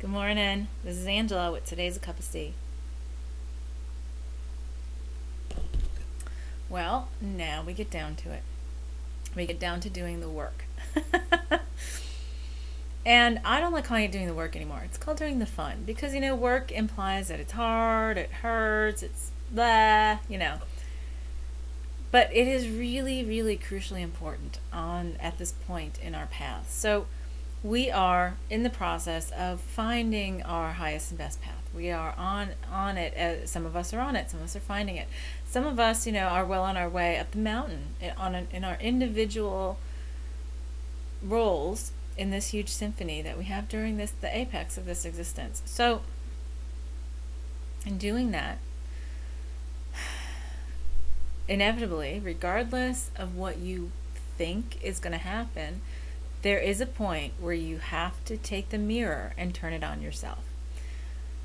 Good morning. This is Angela with today's a Cuppa C. Well, now we get down to it. We get down to doing the work. and I don't like calling it doing the work anymore. It's called doing the fun because you know work implies that it's hard, it hurts, it's blah, you know. But it is really, really crucially important on at this point in our path. So we are in the process of finding our highest and best path. We are on on it. Uh, some of us are on it. Some of us are finding it. Some of us, you know, are well on our way up the mountain in, on an, in our individual roles in this huge symphony that we have during this the apex of this existence. So, in doing that, inevitably, regardless of what you think is going to happen, there is a point where you have to take the mirror and turn it on yourself.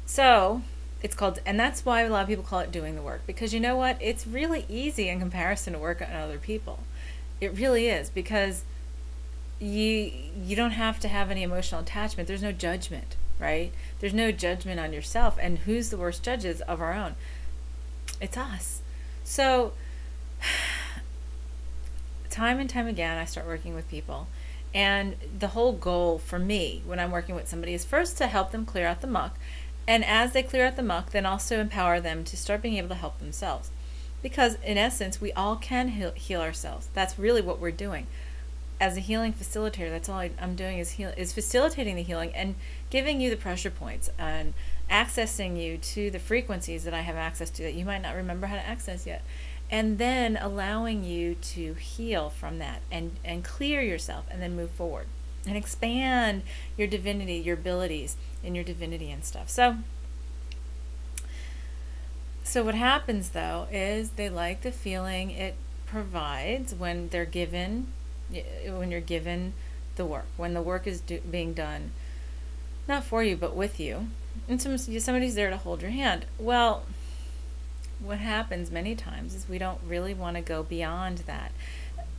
So, it's called, and that's why a lot of people call it doing the work because you know what? It's really easy in comparison to work on other people. It really is because you you don't have to have any emotional attachment. There's no judgment, right? There's no judgment on yourself and who's the worst judges of our own. It's us. So time and time again I start working with people and the whole goal for me when I'm working with somebody is first to help them clear out the muck. And as they clear out the muck, then also empower them to start being able to help themselves. Because in essence, we all can heal, ourselves. That's really what we're doing. As a healing facilitator, that's all I, am doing is heal, is facilitating the healing and giving you the pressure points and accessing you to the frequencies that I have access to that you might not remember how to access yet and then allowing you to heal from that and, and clear yourself and then move forward and expand your divinity, your abilities in your divinity and stuff. So, so what happens though is they like the feeling it provides when they're given, when you're given the work, when the work is do, being done, not for you but with you, and some, somebody's there to hold your hand. Well, what happens many times is we don't really want to go beyond that.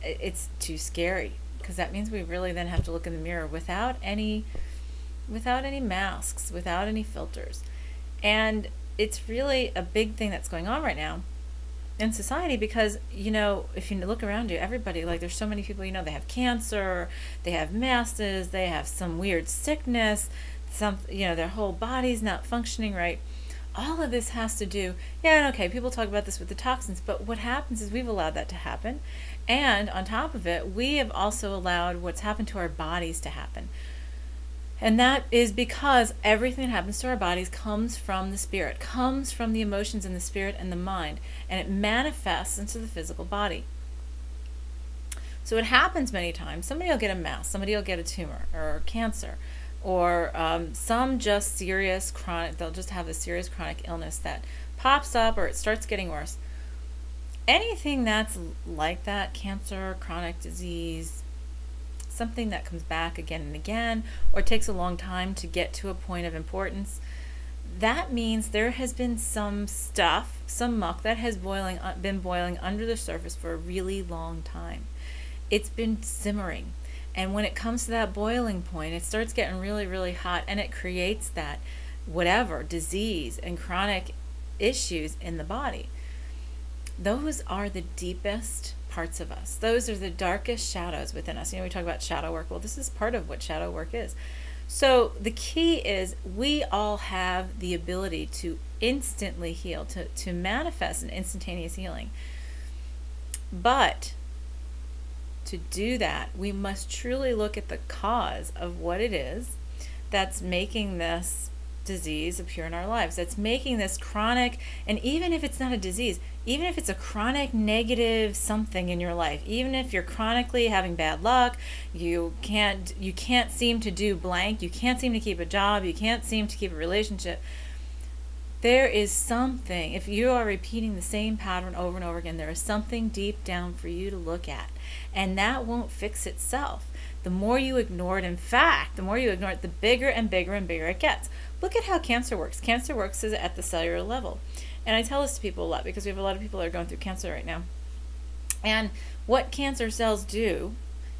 It's too scary because that means we really then have to look in the mirror without any without any masks, without any filters. And it's really a big thing that's going on right now in society because you know if you look around you everybody like there's so many people you know they have cancer they have masses they have some weird sickness some you know their whole body's not functioning right all of this has to do, yeah, okay, people talk about this with the toxins, but what happens is we've allowed that to happen. And on top of it, we have also allowed what's happened to our bodies to happen. And that is because everything that happens to our bodies comes from the spirit, comes from the emotions in the spirit and the mind, and it manifests into the physical body. So it happens many times. Somebody will get a mass, somebody will get a tumor or cancer or um, some just serious chronic, they'll just have a serious chronic illness that pops up or it starts getting worse. Anything that's like that, cancer, chronic disease, something that comes back again and again, or takes a long time to get to a point of importance, that means there has been some stuff, some muck that has boiling, uh, been boiling under the surface for a really long time. It's been simmering and when it comes to that boiling point, it starts getting really, really hot and it creates that whatever disease and chronic issues in the body. Those are the deepest parts of us. Those are the darkest shadows within us. You know, we talk about shadow work. Well, this is part of what shadow work is. So the key is we all have the ability to instantly heal, to, to manifest an instantaneous healing. But to do that, we must truly look at the cause of what it is that's making this disease appear in our lives, that's making this chronic, and even if it's not a disease, even if it's a chronic negative something in your life, even if you're chronically having bad luck, you can't you can't seem to do blank, you can't seem to keep a job, you can't seem to keep a relationship, there is something, if you are repeating the same pattern over and over again, there is something deep down for you to look at. And that won't fix itself. The more you ignore it, in fact, the more you ignore it, the bigger and bigger and bigger it gets. Look at how cancer works. Cancer works at the cellular level. And I tell this to people a lot because we have a lot of people that are going through cancer right now. And what cancer cells do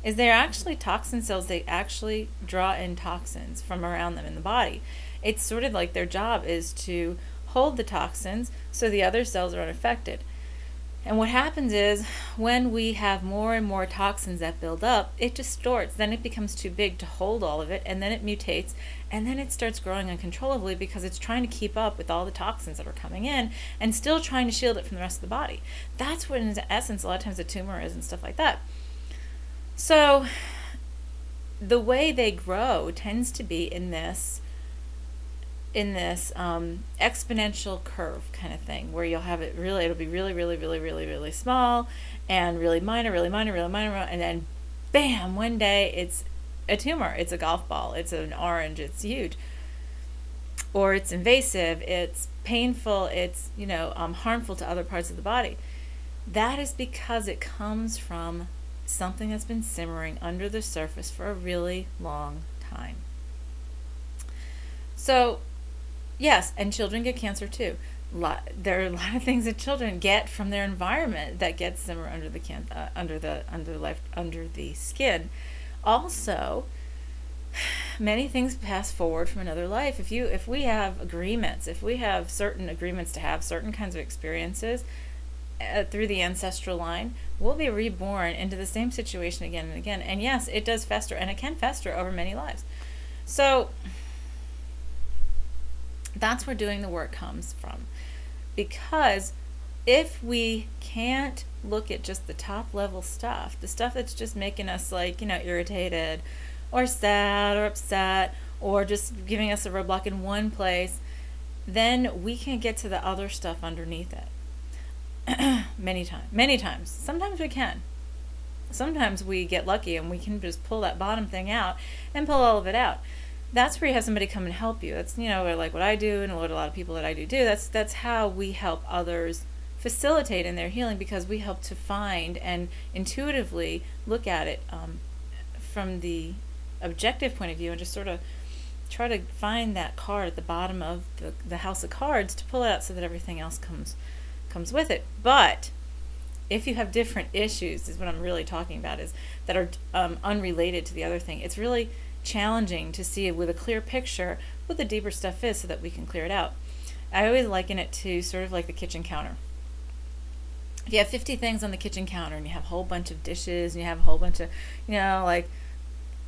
is they're actually toxin cells. They actually draw in toxins from around them in the body. It's sort of like their job is to hold the toxins so the other cells are unaffected. And what happens is when we have more and more toxins that build up, it distorts. Then it becomes too big to hold all of it, and then it mutates, and then it starts growing uncontrollably because it's trying to keep up with all the toxins that are coming in and still trying to shield it from the rest of the body. That's what, in essence, a lot of times a tumor is and stuff like that. So, the way they grow tends to be in this in this um, exponential curve kind of thing where you'll have it really it'll be really really really really really small and really minor really minor really minor and then bam one day it's a tumor. It's a golf ball. It's an orange. It's huge. Or it's invasive. It's painful. It's you know um, harmful to other parts of the body. That is because it comes from something that's been simmering under the surface for a really long time. So Yes, and children get cancer too. Lot, there are a lot of things that children get from their environment that gets them under the can, uh, under the under life under the skin. Also, many things pass forward from another life. If you if we have agreements, if we have certain agreements to have certain kinds of experiences uh, through the ancestral line, we'll be reborn into the same situation again and again. And yes, it does fester, and it can fester over many lives. So that's where doing the work comes from. Because if we can't look at just the top level stuff, the stuff that's just making us like, you know, irritated or sad or upset or just giving us a roadblock in one place, then we can't get to the other stuff underneath it. many times. Many times. Sometimes we can. Sometimes we get lucky and we can just pull that bottom thing out and pull all of it out that's where you have somebody come and help you. That's you know like what I do and what a lot of people that I do do. That's that's how we help others facilitate in their healing because we help to find and intuitively look at it um, from the objective point of view and just sort of try to find that card at the bottom of the, the house of cards to pull it out so that everything else comes comes with it. But if you have different issues, is what I'm really talking about, is that are um, unrelated to the other thing. It's really challenging to see with a clear picture what the deeper stuff is so that we can clear it out. I always liken it to sort of like the kitchen counter. If you have 50 things on the kitchen counter and you have a whole bunch of dishes and you have a whole bunch of, you know, like,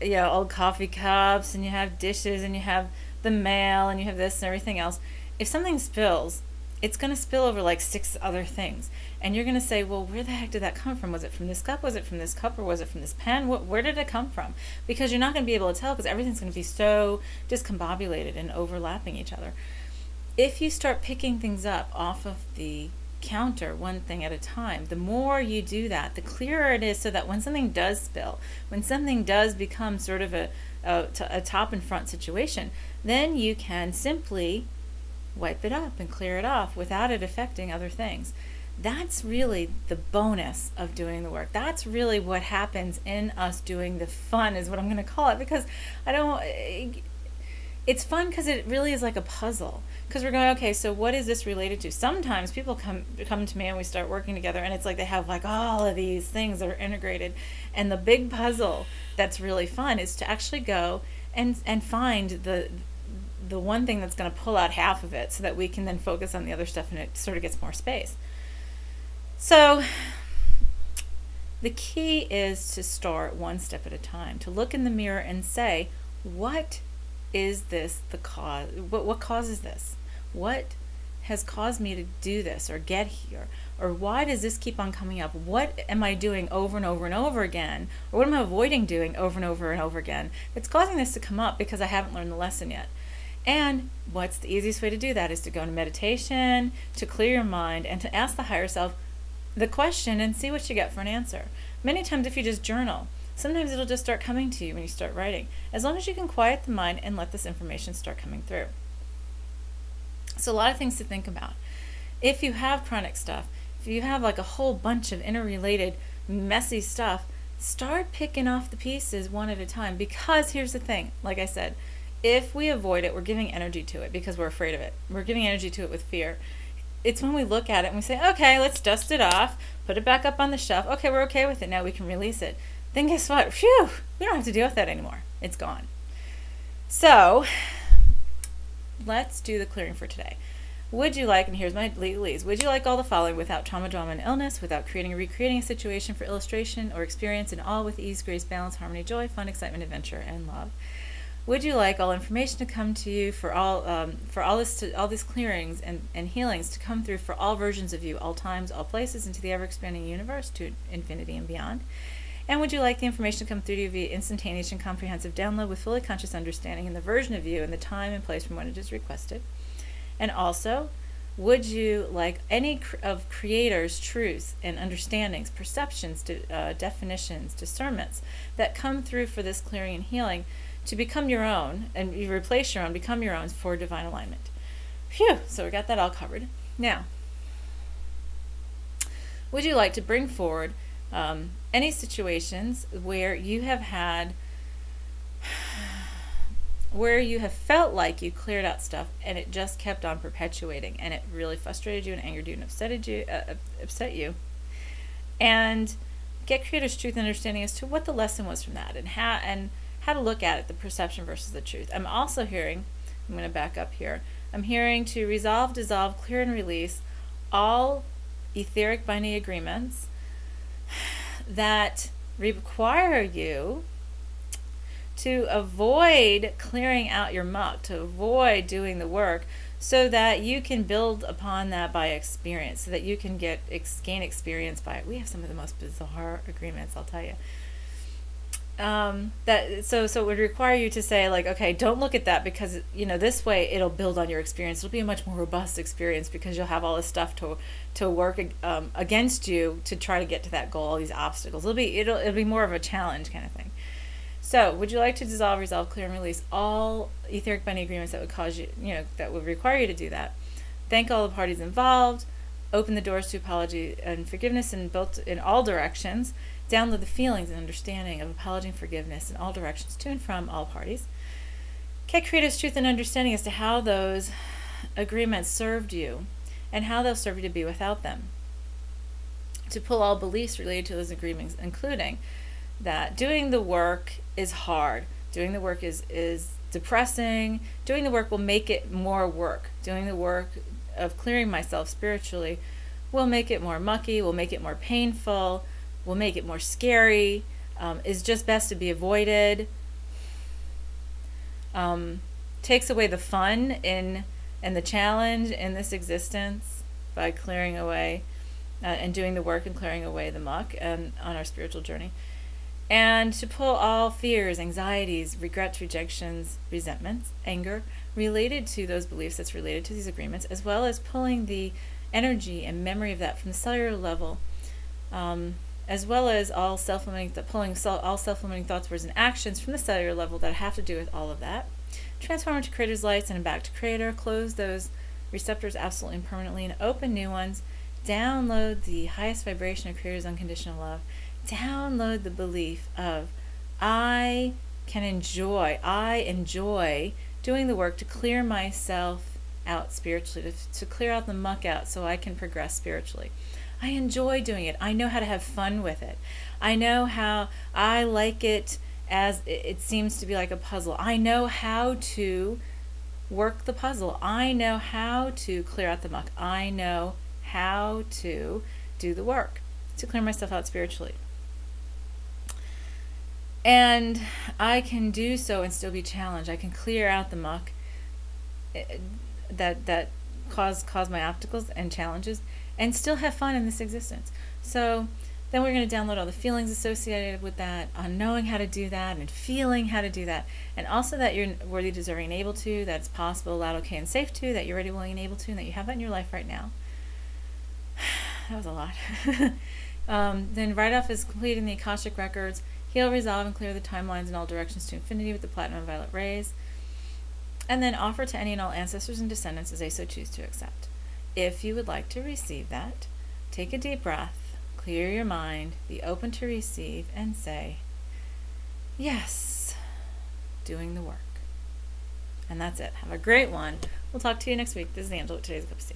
you know, old coffee cups and you have dishes and you have the mail and you have this and everything else, if something spills, it's going to spill over like six other things. And you're going to say, well, where the heck did that come from? Was it from this cup? Was it from this cup? Or was it from this pen? What, where did it come from? Because you're not going to be able to tell because everything's going to be so discombobulated and overlapping each other. If you start picking things up off of the counter one thing at a time, the more you do that, the clearer it is so that when something does spill, when something does become sort of a, a, a top and front situation, then you can simply wipe it up and clear it off without it affecting other things. That's really the bonus of doing the work. That's really what happens in us doing the fun, is what I'm going to call it, because I don't. It's fun because it really is like a puzzle. Because we're going, okay, so what is this related to? Sometimes people come come to me and we start working together, and it's like they have like all of these things that are integrated, and the big puzzle that's really fun is to actually go and and find the the one thing that's going to pull out half of it so that we can then focus on the other stuff and it sort of gets more space. So the key is to start one step at a time, to look in the mirror and say, what is this the cause? What, what causes this? What has caused me to do this or get here? Or why does this keep on coming up? What am I doing over and over and over again? Or what am I avoiding doing over and over and over again? It's causing this to come up because I haven't learned the lesson yet. And what's the easiest way to do that is to go into meditation, to clear your mind, and to ask the higher self the question and see what you get for an answer. Many times, if you just journal, sometimes it'll just start coming to you when you start writing, as long as you can quiet the mind and let this information start coming through. So, a lot of things to think about. If you have chronic stuff, if you have like a whole bunch of interrelated, messy stuff, start picking off the pieces one at a time because here's the thing like I said, if we avoid it, we're giving energy to it because we're afraid of it. We're giving energy to it with fear. It's when we look at it and we say, okay, let's dust it off, put it back up on the shelf. Okay, we're okay with it. Now we can release it. then guess what? Phew, we don't have to deal with that anymore. It's gone. So let's do the clearing for today. Would you like, and here's my legalese, would you like all the following without trauma, drama, and illness, without creating or recreating a situation for illustration or experience, and all with ease, grace, balance, harmony, joy, fun, excitement, adventure, and love? Would you like all information to come to you for all um, for all this to, all these clearings and, and healings to come through for all versions of you, all times, all places, into the ever expanding universe to infinity and beyond? And would you like the information to come through to you via instantaneous and comprehensive download with fully conscious understanding in the version of you and the time and place from when it is requested? And also, would you like any of creators' truths and understandings, perceptions, de- uh, definitions, discernments that come through for this clearing and healing to become your own and you replace your own, become your own for divine alignment? Phew, so we got that all covered. Now, would you like to bring forward um, any situations where you have had where you have felt like you cleared out stuff and it just kept on perpetuating and it really frustrated you and angered you and upset you uh, upset you and get creator's truth and understanding as to what the lesson was from that and how and how to look at it the perception versus the truth i'm also hearing i'm going to back up here i'm hearing to resolve dissolve clear and release all etheric binding agreements that require you to avoid clearing out your muck, to avoid doing the work, so that you can build upon that by experience, so that you can get gain experience by it. We have some of the most bizarre agreements, I'll tell you um, that so so it would require you to say like okay don't look at that because you know this way it'll build on your experience. It'll be a much more robust experience because you'll have all this stuff to to work um, against you to try to get to that goal all these obstacles. It'll be it'll it'll be more of a challenge kind of thing. So would you like to dissolve resolve clear and release all etheric binding agreements that would cause you you know that would require you to do that? Thank all the parties involved open the doors to apology and forgiveness and built in all directions Download the feelings and understanding of apology and forgiveness in all directions to and from all parties. Get creator's truth and understanding as to how those agreements served you and how they'll serve you to be without them. To pull all beliefs related to those agreements, including that doing the work is hard, doing the work is, is depressing, doing the work will make it more work, doing the work of clearing myself spiritually will make it more mucky, will make it more painful will make it more scary, um, is just best to be avoided. Um, takes away the fun in and the challenge in this existence by clearing away uh, and doing the work and clearing away the muck and on our spiritual journey. And to pull all fears, anxieties, regrets, rejections, resentments, anger related to those beliefs that's related to these agreements, as well as pulling the energy and memory of that from the cellular level um, as well as all self-limiting, th- pulling all self-limiting thoughts, words, and actions from the cellular level that have to do with all of that. Transform into creator's lights and back to creator. Close those receptors absolutely and permanently and open new ones. Download the highest vibration of creator's unconditional love. Download the belief of I can enjoy, I enjoy doing the work to clear myself out spiritually, to, to clear out the muck out so I can progress spiritually. I enjoy doing it. I know how to have fun with it. I know how I like it as it seems to be like a puzzle. I know how to work the puzzle. I know how to clear out the muck. I know how to do the work to clear myself out spiritually. And I can do so and still be challenged. I can clear out the muck eh, that that cause cause my obstacles and challenges and still have fun in this existence. So then we're going to download all the feelings associated with that, on knowing how to do that and feeling how to do that. And also that you're worthy, deserving, and able to, that it's possible, allowed, okay, and safe to, that you're ready, willing, and able to, and that you have that in your life right now. that was a lot. um, then write off is completing the Akashic records, heal, resolve, and clear the timelines in all directions to infinity with the platinum and violet rays. And then offer to any and all ancestors and descendants as they so choose to accept. If you would like to receive that, take a deep breath, clear your mind, be open to receive, and say, Yes, doing the work. And that's it. Have a great one. We'll talk to you next week. This is Angela with today's Cuppa C.